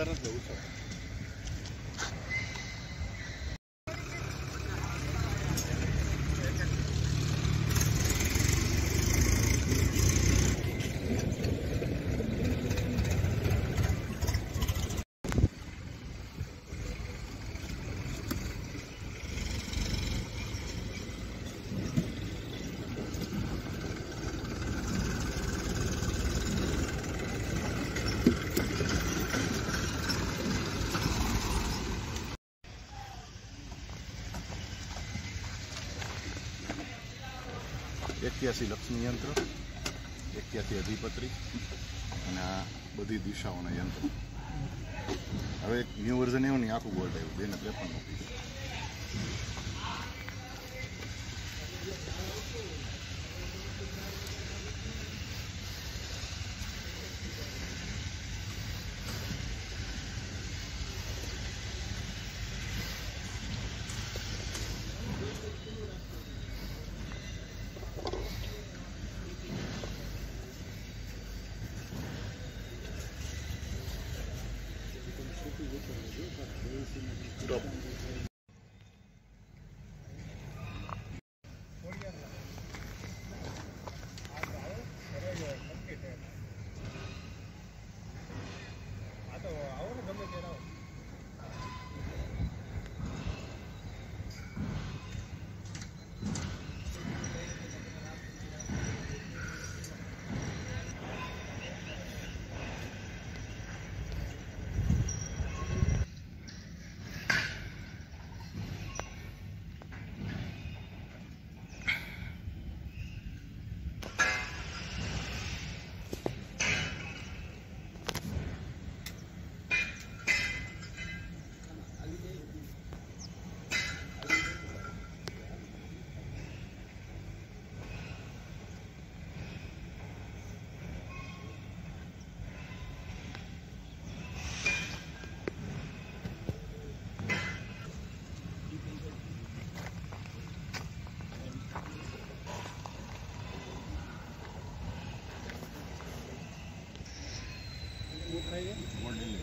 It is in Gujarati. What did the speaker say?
साधारणच देऊ शकतो એક્યાસી લક્ષ્મી યંત્ર એક્યાસી અધિપત્રી અને આ બધી દિશાઓના યંત્રો હવે એક ન્યૂ વર્ઝન એવું નહીં આખું બોર્ડ આવ્યું બેને ત્રેપન પીસ Stop. Model model